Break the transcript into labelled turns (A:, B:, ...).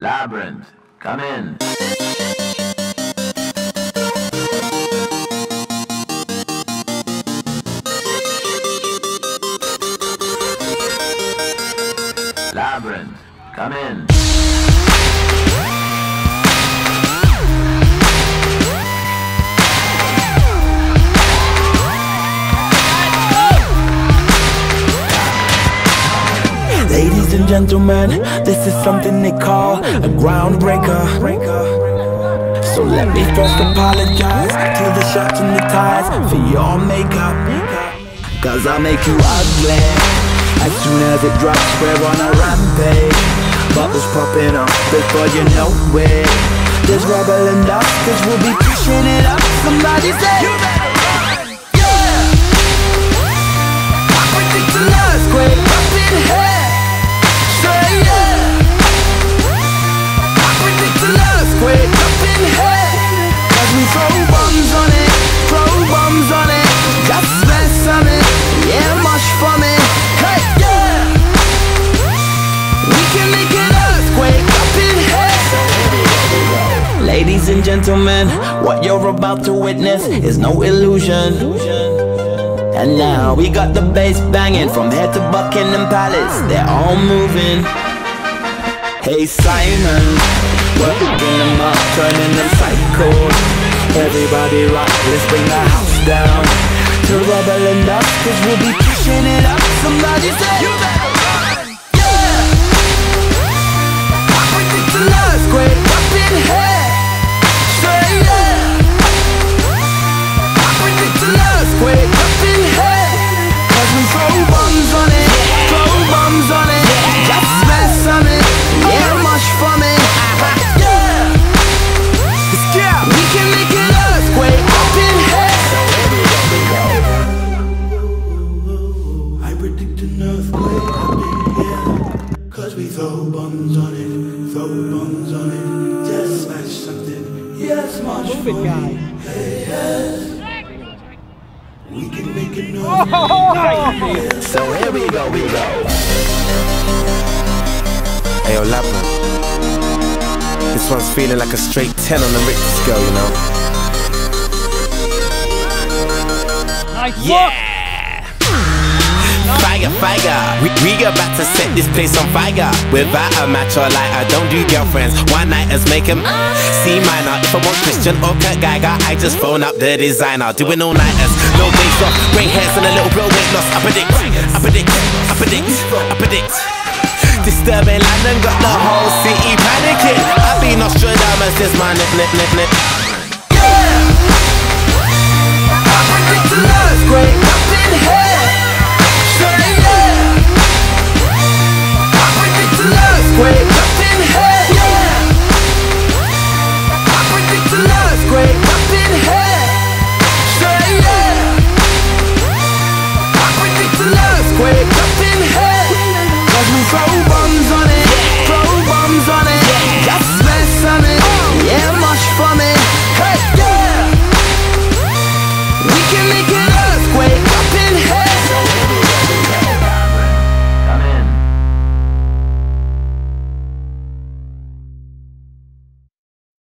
A: Labrinth, come in. Labrinth, come in.
B: Ladies and gentlemen, this is something they call a groundbreaker. So let me first apologize to the shirts and the ties for your makeup. Cause I'll make you ugly as soon as it drops. We're on a rampage. Bubbles popping up before you know it. There's rubble dust, cause we'll be pushing it up. Somebody say, You better run! Yeah! I predict an earthquake Ladies and gentlemen, what you're about to witness is no illusion. And now we got the bass banging from head to Buckingham Palace. They're all moving. Hey Simon, working them up, turning them psycho. Everybody rock, let's bring the house down to rubble and dust, cause we'll be pushing it up. Somebody say, You better throw bombs on it. Just
C: smash something, yes, much for me. Hey, yes. We can make an earthquake.
B: So here we go, we go.
D: Hey, yo, Labrinth. This one's feeling like a straight 10 on the Richter scale, you know? Yeah! Fire, fire. We, we about to set this place on fire. Without a match or lighter, don't do girlfriends. One nighters make them C minor. If I want Christian or Kurt Geiger, I just phone up the designer. Doing all nighters, no days off. Grey hairs and a little of weight loss. I predict, I predict, I predict, I predict. Disturbing London got the whole city panicking. I've been Nostradamus, this my nip, nip, nip, nip. so